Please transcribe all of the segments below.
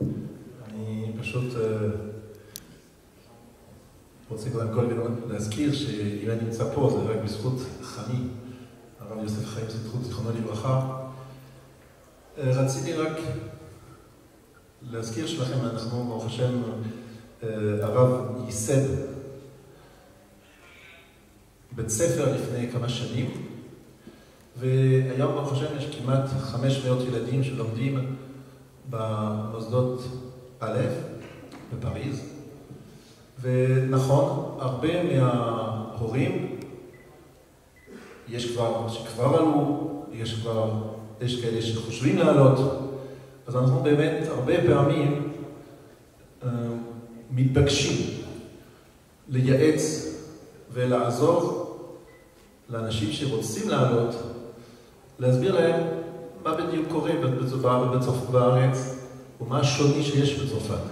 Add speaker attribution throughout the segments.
Speaker 1: אני פשוט אה, רוצה קודם כל להזכיר אני נמצא פה זה רק בזכות חמי, הרב יוסף חיים זכות זיכרונו לברכה. אה, רציתי רק להזכיר שלכם, אנחנו ברוך השם, אה, הרב ייסד בית ספר לפני כמה שנים, והיום ברוך השם יש כמעט 500 ילדים שלומדים במוסדות א' בפריז, ונכון, הרבה מההורים, יש כבר, שכבר עלו, יש כבר, יש כאלה שחושבים לעלות, אז אנחנו באמת הרבה פעמים uh, מתבקשים לייעץ ולעזור לאנשים שרוצים לעלות, להסביר להם מה בדיוק קורה בארץ ומה השוני שיש בצרפת.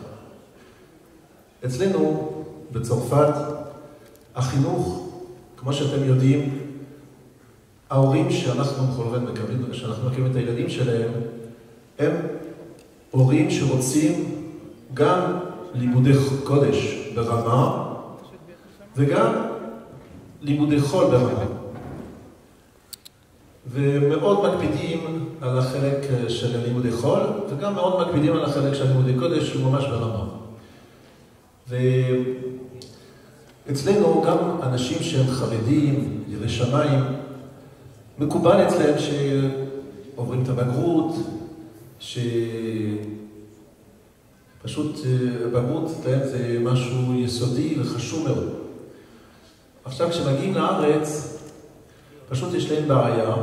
Speaker 1: אצלנו בצרפת החינוך, כמו שאתם יודעים, ההורים שאנחנו בכל זאת מקבלים, שאנחנו מקבלים את הילדים שלהם, הם הורים שרוצים גם לימודי קודש ברמה וגם לימודי חול ברמה. ומאוד מקפידים על החלק של לימודי חול, וגם מאוד מקפידים על החלק של לימודי קודש, שהוא ממש ברמה. ואצלנו גם אנשים שהם חרדים, יראי שמיים, מקובל אצלם שעוברים את הבגרות, שפשוט בגרות אצלם זה משהו יסודי וחשוב מאוד. עכשיו כשמגיעים לארץ, פשוט יש להם בעיה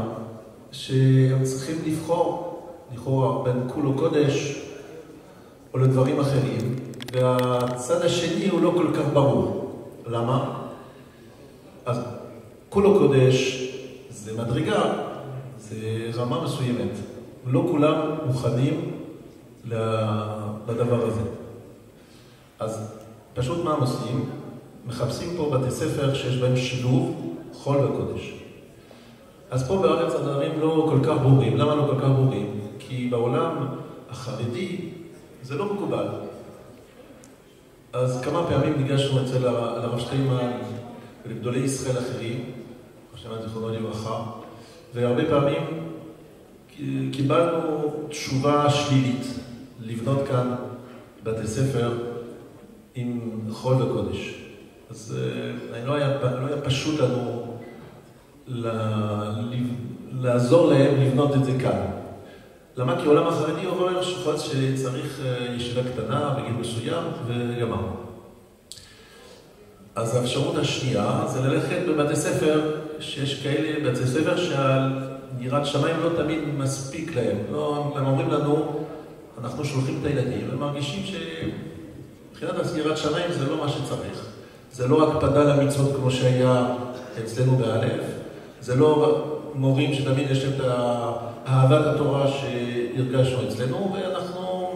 Speaker 1: שהם צריכים לבחור, לכאורה בין כולו קודש או לדברים אחרים, והצד השני הוא לא כל כך ברור. למה? אז כולו קודש זה מדרגה, זה רמה מסוימת. לא כולם מוכנים לדבר הזה. אז פשוט מה הם עושים? מחפשים פה בתי ספר שיש בהם שילוב חול וקודש. אז פה בארץ הדברים לא כל כך ברורים. למה לא כל כך ברורים? כי בעולם החרדי זה לא מקובל. אז כמה פעמים ניגשנו אצל הרב שטיינמן ולגדולי ישראל אחרים, השם זיכרונו לברכה, והרבה פעמים קיבלנו תשובה שלילית לבנות כאן בתי ספר עם חול וקודש. אז לא היה, לא היה פשוט לנו לעזור להם לבנות את זה כאן. למה? כי העולם החרדי אומר שחוץ שצריך ישיבה קטנה בגיל מסוים וגמרנו. אז האפשרות השנייה זה ללכת בבתי ספר, שיש כאלה בתי ספר שעל יראת שמיים לא תמיד מספיק להם. לא, הם אומרים לנו, אנחנו שולחים את הילדים, הם מרגישים שמבחינת יראת שמיים זה לא מה שצריך. זה לא הקפדה למצוות כמו שהיה אצלנו באלף, זה לא מורים שתמיד יש להם את אהבת התורה שהרגשנו אצלנו, ואנחנו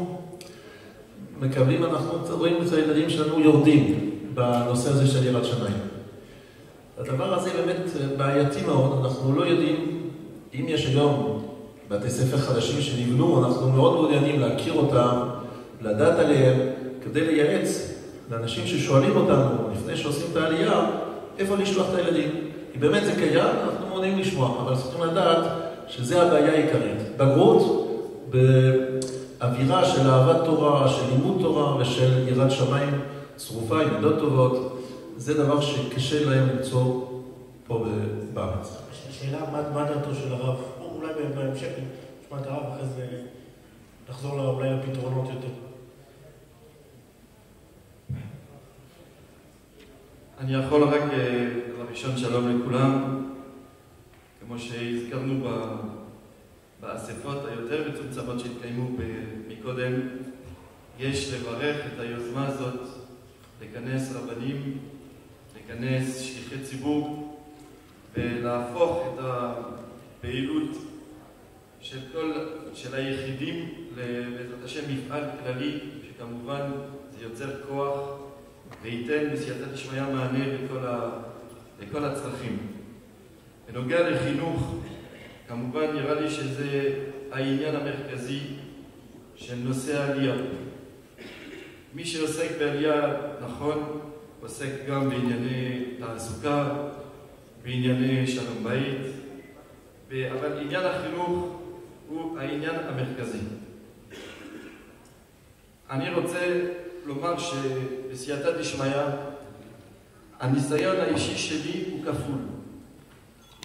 Speaker 1: מקבלים, אנחנו רואים את הילדים שלנו יורדים בנושא הזה של יראת שמיים. הדבר הזה באמת בעייתי מאוד, אנחנו לא יודעים, אם יש היום בתי ספר חדשים שנבנו, אנחנו מאוד מעוניינים להכיר אותם, לדעת עליהם, כדי לייעץ לאנשים ששואלים אותנו לפני שעושים את העלייה, איפה לשלוח את הילדים. כי באמת זה קיים, אנחנו מעוניינים לשמוע, אבל צריכים לדעת שזה הבעיה העיקרית. בגרות באווירה של אהבת תורה, של לימוד תורה ושל יראת שמיים צרופה עם מידות טובות, זה דבר שקשה להם למצוא פה בארץ.
Speaker 2: השאלה, מה דעתו של הרב? אולי בהמשך נשמע את הרב, אחרי זה נחזור אולי לפתרונות יותר.
Speaker 3: אני יכול רק לראשון שלום לכולם. כמו שהזכרנו באספות היותר מצומצמות שהתקיימו מקודם, יש לברך את היוזמה הזאת לכנס רבנים, לכנס שליחי ציבור ולהפוך את הפעילות של כל, של היחידים בעזרת השם מפעל כללי, שכמובן זה יוצר כוח וייתן בסייעתא דשמיא מענה לכל, ה, לכל הצרכים. בנוגע לחינוך, כמובן נראה לי שזה העניין המרכזי של נושא העלייה. מי שעוסק בעלייה נכון, עוסק גם בענייני תעסוקה, בענייני שלום בית, אבל עניין החינוך הוא העניין המרכזי. אני רוצה לומר שבסייעתא דשמיא, הניסיון האישי שלי הוא כפול.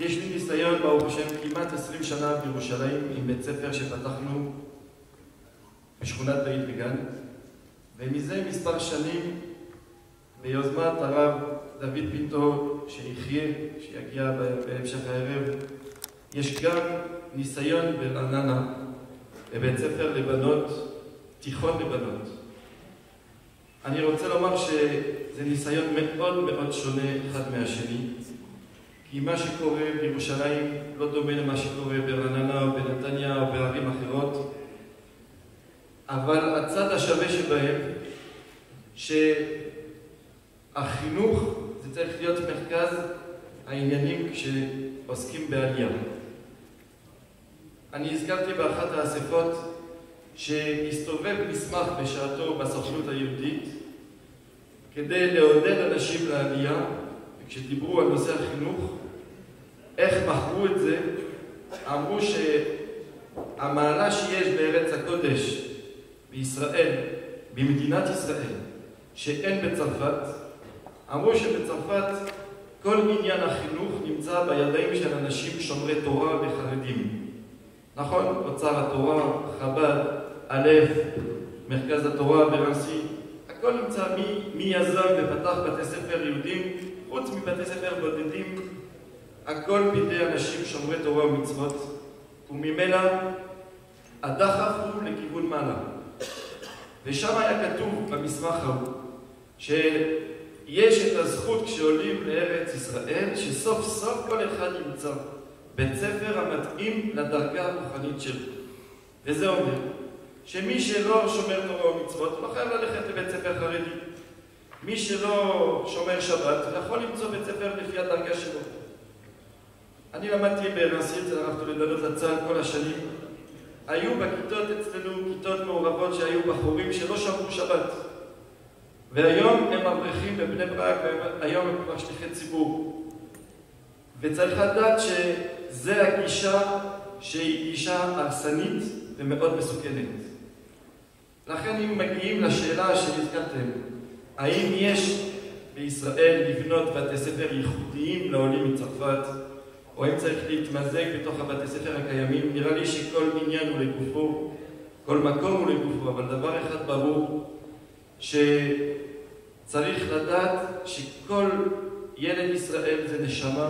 Speaker 3: יש לי ניסיון, ברוך השם, כמעט עשרים שנה בירושלים עם בית ספר שפתחנו בשכונת בית וגן, ומזה מספר שנים ביוזמת הרב דוד פינטו, שיחיה, שיגיע בהמשך הערב, יש גם ניסיון ברעננה, בבית ספר לבנות, תיכון לבנות. אני רוצה לומר שזה ניסיון מאוד מאוד שונה אחד מהשני, כי מה שקורה בירושלים לא דומה למה שקורה ברעננה או בנתניה או בערים אחרות, אבל הצד השווה שבהם, שהחינוך זה צריך להיות מרכז העניינים כשעוסקים בעלייה. אני הזכרתי באחת האספות שהסתובב מסמך בשעתו בסוכנות היהודית כדי לעודד אנשים לעלייה, וכשדיברו על נושא החינוך, איך בחרו את זה, אמרו שהמעלה שיש בארץ הקודש, בישראל, במדינת ישראל, שאין בצרפת, אמרו שבצרפת כל עניין החינוך נמצא בידיים של אנשים שומרי תורה וחרדים. נכון, אוצר התורה, חב"ד, א', מרכז התורה ברנסי, הכל נמצא מי, מי יזם ופתח בתי ספר יהודים, חוץ מבתי ספר בודדים, הכל בידי אנשים שומרי תורה ומצוות, וממילא הדחף הוא לכיוון מעלה. ושם היה כתוב במסמך ההוא, שיש את הזכות כשעולים לארץ ישראל, שסוף סוף כל אחד ימצא בית ספר המתאים לדרגה הרוחנית שלו. וזה אומר שמי שלא שומר תורה ומצוות לא חייב ללכת לבית ספר חרדי. מי שלא שומר שבת יכול למצוא בית ספר לפי הדרגה שלו. אני למדתי ברנסי אצל הרב תולדנות לצה"ל כל השנים. היו בכיתות אצלנו כיתות מעורבות שהיו בחורים שלא שמרו שבת. והיום הם אברכים בבני ברק, והיום הם כבר שליחי ציבור. וצריך לדעת שזה הגישה שהיא גישה הרסנית ומאוד מסוכנת. לכן אם מגיעים לשאלה שהזכרתם, האם יש בישראל לבנות בתי ספר ייחודיים לעולים מצרפת, או האם צריך להתמזג בתוך הבתי ספר הקיימים, נראה לי שכל עניין הוא לגופו, כל מקום הוא לגופו, אבל דבר אחד ברור, שצריך לדעת שכל ילד ישראל זה נשמה,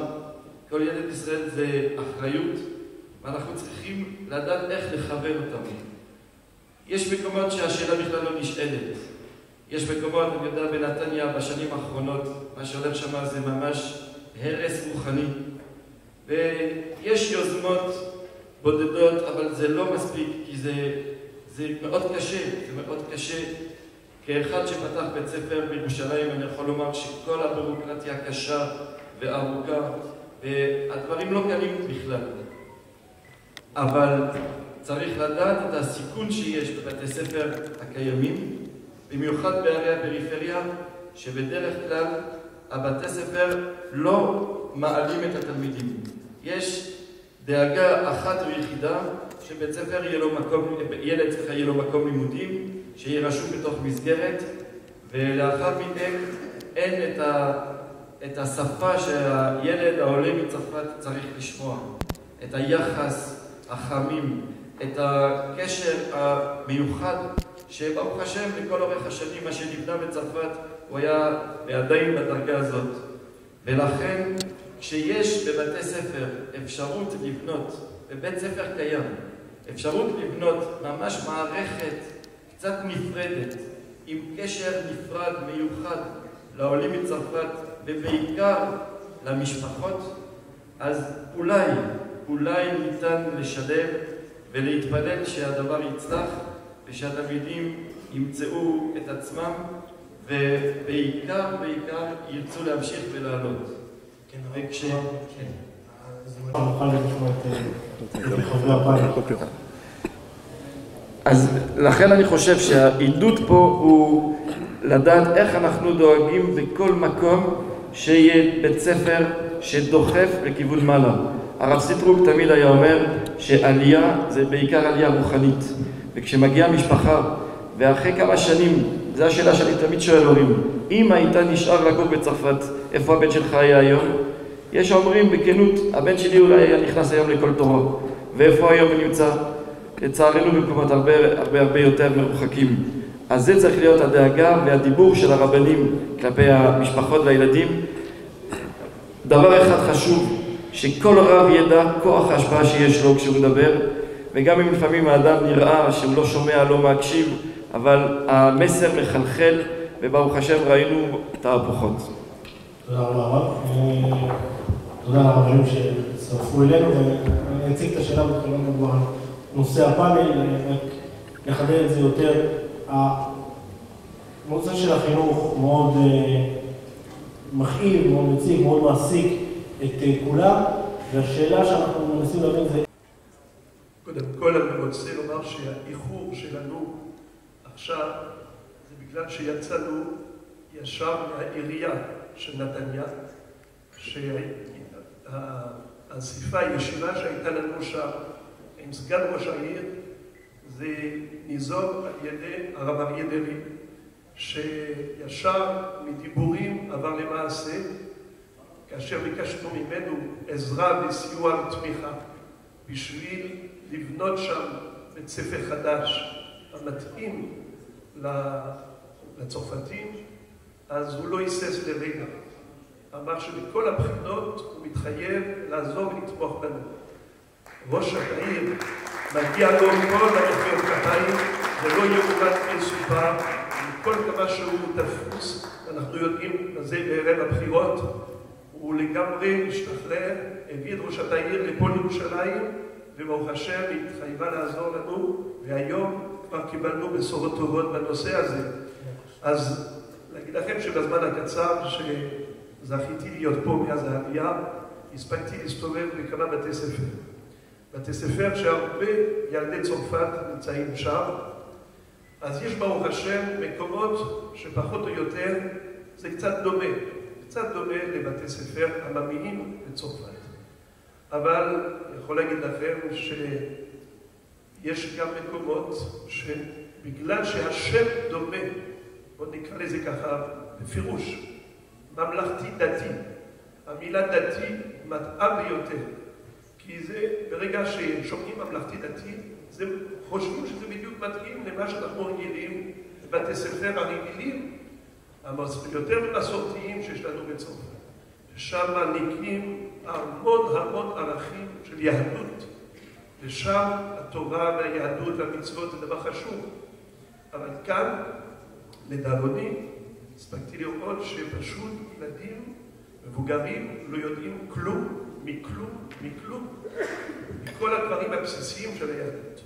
Speaker 3: כל ילד ישראל זה אחריות, ואנחנו צריכים לדעת איך לכוון אותם. יש מקומות שהשאלה בכלל לא נשאלת. יש מקומות, אני יודע, בנתניה בשנים האחרונות, מה שהולך שם זה ממש הרס רוחני. ויש יוזמות בודדות, אבל זה לא מספיק, כי זה, זה מאוד קשה, זה מאוד קשה. כאחד שפתח בית ספר בירושלים, אני יכול לומר שכל הבירוקרטיה קשה וארוכה, והדברים לא קלים בכלל. אבל צריך לדעת את הסיכון שיש בבתי ספר הקיימים, במיוחד בערי הפריפריה, שבדרך כלל הבתי ספר לא מעלים את התלמידים. יש דאגה אחת ויחידה, שבית ספר יהיה לו מקום, ילד צריך יהיה לו מקום לימודים, שיהיה רשום בתוך מסגרת, ולאחר מכן אין את, ה, את השפה שהילד העולה מצרפת צריך לשמוע, את היחס החמים, את הקשר המיוחד, שברוך השם לכל אורך השנים, מה שנבנה בצרפת, הוא היה עדיין בדרגה הזאת. ולכן כשיש בבתי ספר אפשרות לבנות, בבית ספר קיים, אפשרות לבנות ממש מערכת קצת נפרדת, עם קשר נפרד, מיוחד, לעולים מצרפת, ובעיקר למשפחות, אז אולי, אולי ניתן לשלב ולהתפלל שהדבר יצלח ושהתלמידים ימצאו את עצמם ובעיקר, בעיקר ירצו להמשיך ולעלות.
Speaker 2: כן, וכש... כן. אז נוכל לשמוע את חברי הבית.
Speaker 3: אז לכן אני חושב שהעידוד פה הוא לדעת איך אנחנו דואגים בכל מקום שיהיה בית ספר שדוחף לכיוון מעלה. הרב סיטרוק תמיד היה אומר שעלייה זה בעיקר עלייה רוחנית. וכשמגיעה משפחה, ואחרי כמה שנים, זו השאלה שאני תמיד שואל הורים, אם היית נשאר לגור בצרפת, איפה הבן שלך היה היום? יש האומרים בכנות, הבן שלי אולי היה נכנס היום לכל תורו. ואיפה היום הוא נמצא? לצערנו במקומות הרבה הרבה הרבה יותר מרוחקים. אז זה צריך להיות הדאגה והדיבור של הרבנים כלפי המשפחות והילדים. דבר אחד חשוב, שכל רב ידע כוח ההשפעה שיש לו כשהוא מדבר, וגם אם לפעמים האדם נראה שהוא לא שומע, לא מקשיב, אבל המסר מחלחל, וברוך השם ראינו תהפוכות.
Speaker 2: תודה רבה הרב. תודה לרבים שהצטרפו אלינו, ואני אציג את השאלה בתחילה נושא הפאנל, רק נחדד את זה יותר. הנושא של החינוך מאוד מכיל, מאוד מציג, מאוד מעסיק את כולם, והשאלה שאנחנו מנסים להבין זה...
Speaker 4: קודם כל אני רוצה לומר שהאיחור שלנו עכשיו זה בגלל שיצאנו ישר מהעירייה של נתניה, שהאסיפה הישירה שהייתה לנו שם עם סגן ראש העיר זה ניזום על ידי הרב אריה דרעי, שישר מדיבורים עבר למעשה, כאשר ביקשנו ממנו עזרה וסיוע ותמיכה בשביל לבנות שם בית ספר חדש המתאים לצרפתים, אז הוא לא היסס לרגע. אמר שבכל הבחינות הוא מתחייב לעזור ולתמוך בנו. ראש העיר, מגיע לו כל המחיאות כפיים, זה לא יאומן מסופר, כל כמה שהוא תפוס, אנחנו יודעים זה בערב הבחירות, הוא לגמרי השתחרר, הביא את ראשת העיר לפה לירושלים, וברוך השם היא התחייבה לעזור לנו, והיום כבר קיבלנו בשורות טובות בנושא הזה. אז להגיד לכם שבזמן הקצר שזכיתי להיות פה מאז העלייה, הספקתי להסתובב בכמה בתי ספר. בתי ספר שהרבה ילדי צרפת נמצאים שם, אז יש ברוך השם מקומות שפחות או יותר זה קצת דומה, קצת דומה לבתי ספר עממיים בצרפת. אבל אני יכול להגיד לכם שיש גם מקומות שבגלל שהשם דומה, בואו נקרא לזה ככה בפירוש, ממלכתי דתי, המילה דתי מטעה ביותר. כי זה, ברגע ששומעים ממלכתי דתי, חושבים שזה בדיוק מתאים למה שאנחנו רגילים בבתי ספר הרגילים, יותר מסורתיים שיש לנו בצרפת. ששם מעניקים המון המון ערכים של יהדות. ושם התורה והיהדות והמצוות זה דבר חשוב. אבל כאן, לדאבוני, הספקתי לראות שפשוט ילדים מבוגרים לא יודעים כלום מכלום, מכלום, מכל הדברים הבסיסיים של היהדות.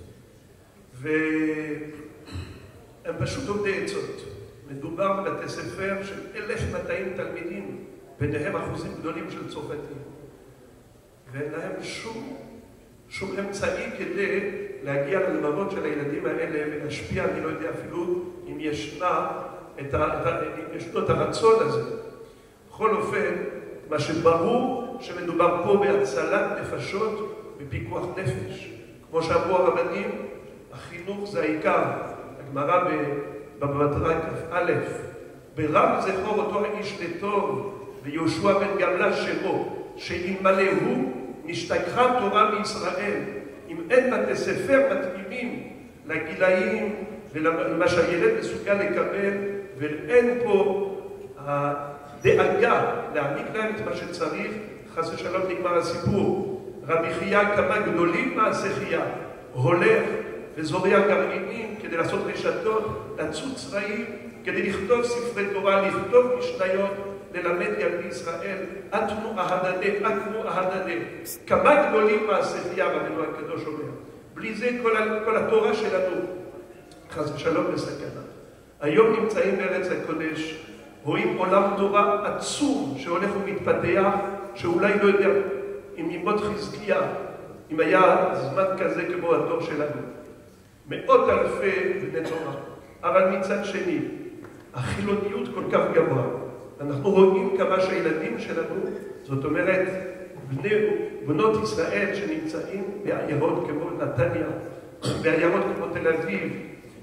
Speaker 4: והם פשוט עובדי עצות. מדובר בבתי ספר של 1,200 תלמידים, ביניהם אחוזים גדולים של צרפתים. ואין להם שום, שום אמצעי כדי להגיע ללבבות של הילדים האלה ולהשפיע, אני לא יודע אפילו אם ישנה את, ה, אם ישנו את הרצון הזה. בכל אופן, מה שברור שמדובר פה בהצלת נפשות בפיקוח נפש. כמו שאמרו הרבנים, החינוך זה העיקר. הגמרא בבטרה כ"א, ברם זכור אותו האיש לטוב, ויהושע בן גמלה שמו, שאלמלא הוא נשתכחה תורה מישראל. אם אין בתי ספר מתאימים לגילאים ולמה שהילד מסוגל לקבל, ואין פה דאגה להעניק להם את מה שצריך, חס ושלום נגמר הסיפור. רבי חייא כמה גדולים חייא, הולך וזורע גרעינים כדי לעשות רשתות, לצוץ צבעים, כדי לכתוב ספרי תורה, לכתוב משניות, ללמד ילדי ישראל, אטמו אהדדה, אטמו אהדדה. כמה גדולים מעשה חייא, רבנו הקדוש אומר. בלי זה כל, כל התורה שלנו, חס ושלום בסכנה. היום נמצאים בארץ הקודש, רואים עולם תורה עצום שהולך ומתפתח, שאולי לא יודע, אם ימות חזקיה, אם היה זמן כזה כמו הדור שלנו. מאות אלפי בני תורה. אבל מצד שני, החילוניות כל כך גבוהה. אנחנו רואים כמה שהילדים שלנו, זאת אומרת, בני, בנות ישראל שנמצאים בעיירות כמו נתניה, בעיירות כמו תל אביב,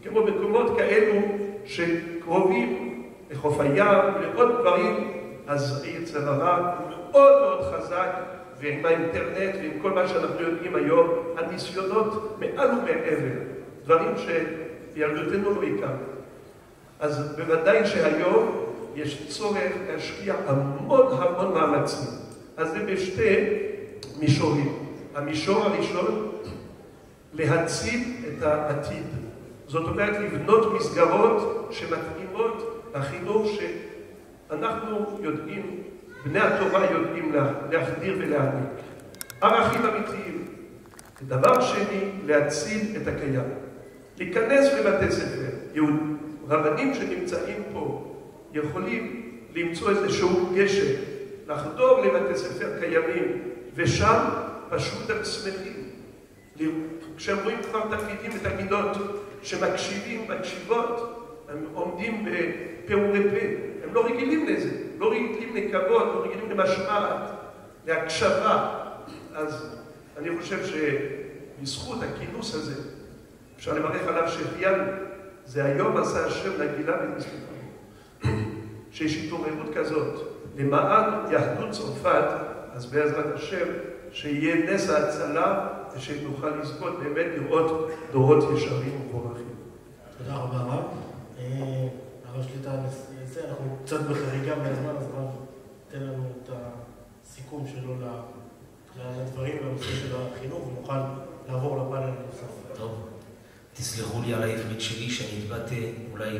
Speaker 4: כמו מקומות כאלו שקרובים לחוף הים, לעוד דברים, אז היצר הרע מאוד מאוד חזק, ועם האינטרנט ועם כל מה שאנחנו יודעים היום, הניסיונות מעל ומעבר, דברים שילדותינו לא הכרנו. אז בוודאי שהיום יש צורך להשקיע המון המון מאמצים. אז זה בשתי מישורים. המישור הראשון, להציל את העתיד. זאת אומרת, לבנות מסגרות שמתאימות לחינוך שאנחנו יודעים, בני התורה יודעים להחדיר ולהעניק. ערכים אמיתיים. ודבר שני, להציל את הקיים. להיכנס לבתי ספר. רבנים שנמצאים פה יכולים למצוא איזשהו גשר, לחדור לבתי ספר קיימים, ושם פשוט הם שמחים. כשהם רואים כבר תלמידים ותלמידות שמקשיבים, מקשיבות, הם עומדים בפעורי פה, הם לא רגילים לזה, לא רגילים לכבוד, לא רגילים למשמעת, להקשבה. אז אני חושב שבזכות הכינוס הזה, אפשר לברך עליו שהחיינו, זה היום עשה השם לגילה בנזקקנו. שיש התעוררות כזאת למען יהדות צרפת, אז בעזרת השם, שיהיה נס ההצלה ושנוכל לזכות באמת לראות דורות ישרים ומבורכים.
Speaker 2: תודה רבה רב. אה, הרב שליטה, אנחנו קצת בחריגה מהזמן, אז רב, תן לנו את הסיכום שלו לדברים בנושא של החינוך, ונוכל לעבור לפאנל הנוסף.
Speaker 5: טוב. תסלחו לי על העברית שלי, שאני התבטא, אולי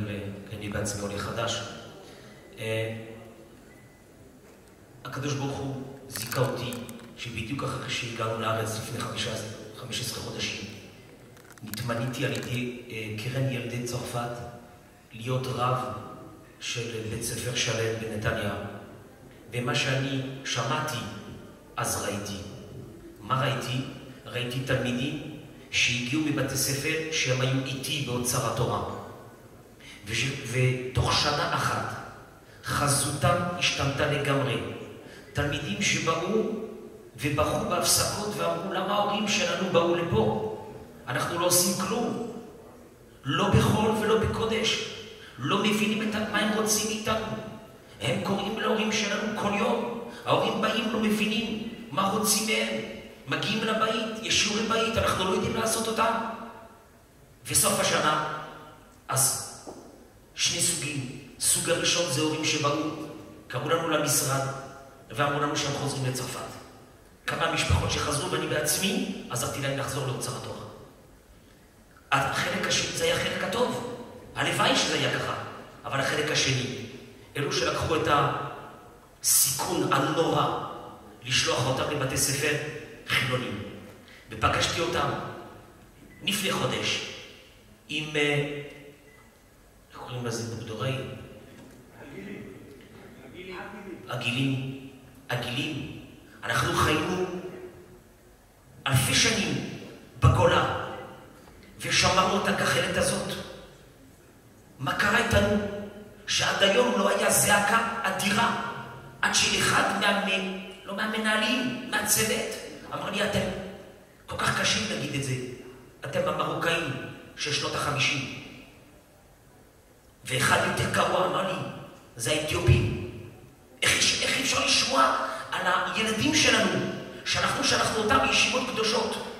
Speaker 5: אני בעצמי עולה חדש. אה, הקדוש ברוך הוא זיכה אותי, שבדיוק אחרי שהגענו לארץ לפני 15 חודשים, נתמניתי על ידי אה, קרן ילדי צרפת להיות רב של בית ספר שלם בנתניה. ומה שאני שמעתי, אז ראיתי. מה ראיתי? ראיתי תלמידים שהגיעו מבתי ספר שהם היו איתי באוצר התורה. ותוך שנה אחת חזותם השתנתה לגמרי. תלמידים שבאו ובכו בהפסקות ואמרו למה ההורים שלנו באו לפה? אנחנו לא עושים כלום. לא בחול ולא בקודש. לא מבינים את מה הם רוצים מאיתנו. הם קוראים להורים שלנו כל יום. ההורים באים לא מבינים מה רוצים מהם. מגיעים לבית, יש שיעורי בית, אנחנו לא יודעים לעשות אותם. וסוף השנה, אז שני סוגים. סוג הראשון זה הורים שבאו, קראו לנו למשרד, ואמרו לנו שהם חוזרים לצרפת. כמה משפחות שחזרו, ואני בעצמי עזרתי להם לחזור לאוצר התורה. החלק השני זה היה החלק הטוב. הלוואי שזה היה ככה. אבל החלק השני, אלו שלקחו את הסיכון הנורא לשלוח אותם לבתי ספר חילונים. ופגשתי אותם לפני חודש עם, אה, איך קוראים לזה? דוקטורי? הגילים. הגילים. אנחנו חיינו אלפי שנים בגולה, ושמרנו את הגחלת הזאת. מה קרה איתנו? שעד היום לא היה זעקה אדירה, עד שאחד מה... לא מהמנהלים, מהצוות, אמר לי, אתם כל כך קשים להגיד את זה. אתם המרוקאים של שנות החמישים. ואחד יותר גרוע אמר לי, זה האתיופים. איך, איך אפשר לשמוע על הילדים שלנו, שאנחנו שלחנו אותם לישיבות קדושות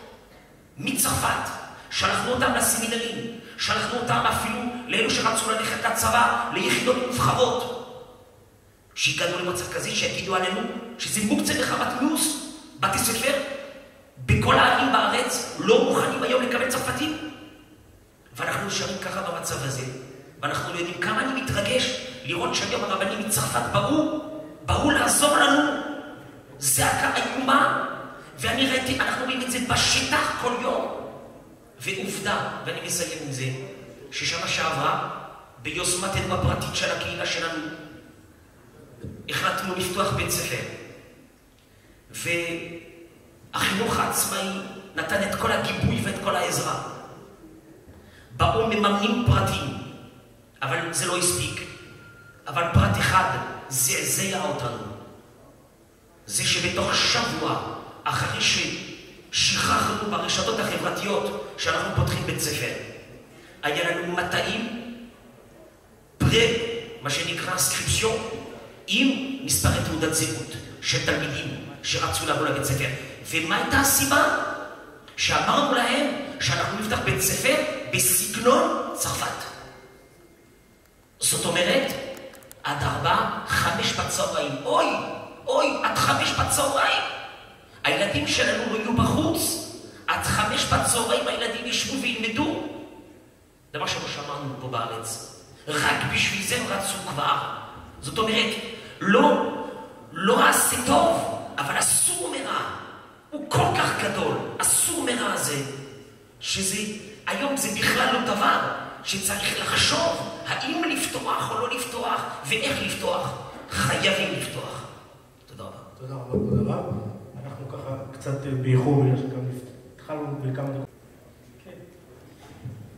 Speaker 5: מצרפת, שלחנו אותם לסמינרים, שלחנו אותם אפילו לאלו שרצו ללכת לצבא, ליחידות מובחרות. שהגענו למצב כזה שיגידו עלינו שזה מוקצה בחמת מיוס, בתי ספר בכל הערים בארץ לא מוכנים היום לקבל צרפתים. ואנחנו נשארים ככה במצב הזה, ואנחנו לא יודעים כמה אני מתרגש לראות שהיום הרבנים מצרפת באו, באו לעזור לנו. זעקה איומה, ואני ראיתי, אנחנו רואים את זה בשטח כל יום. ועובדה, ואני מסיים עם זה, ששנה שעברה, ביוזמתנו הפרטית של הקהילה שלנו, החלטנו לפתוח בית ספר. והחינוך העצמאי נתן את כל הגיבוי ואת כל העזרה. באו מממנים פרטים, אבל זה לא הספיק. אבל פרט אחד זעזע אותנו. זה שבתוך שבוע, אחרי ששכחנו ברשתות החברתיות שאנחנו פותחים בית ספר, היה לנו מטעים, פרה, מה שנקרא אסקריפציון, עם מספרי תעודת זהות של תלמידים שרצו לבוא לבית ספר. ומה הייתה הסיבה? שאמרנו להם שאנחנו נפתח בית ספר בסגנון צרפת. זאת אומרת, עד ארבע, חמש בצהריים. אוי, אוי, עד חמש בצהריים. הילדים שלנו יהיו בחוץ. עד חמש בצהריים הילדים ישבו וילמדו. דבר שלא שמענו פה בארץ. רק בשביל זה הם רצו כבר. זאת אומרת, לא, לא עשה טוב, אבל אסור מרע. הוא כל כך גדול, אסור מרע הזה, שזה, היום זה בכלל לא דבר שצריך לחשוב האם לפתוח או לא לפתוח, ואיך לפתוח. חייבים לפתוח. תודה רבה.
Speaker 2: תודה רבה, תודה רבה. אנחנו ככה קצת באיחור בגלל שגם התחלנו בכמה דקות.
Speaker 6: כן.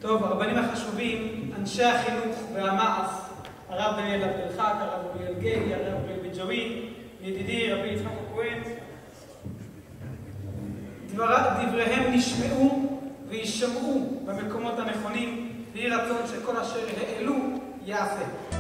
Speaker 6: טוב, הרבנים החשובים, אנשי החינוך והמעש, הרב דניאל עבדלחק, הרב אוריאל גיי, הרב אוריאל בג'אווי, ידידי רבי יצחק הכהן, דבר, דבריהם נשמעו ויישמעו במקומות הנכונים, ויהי רצון שכל אשר העלו יעשה.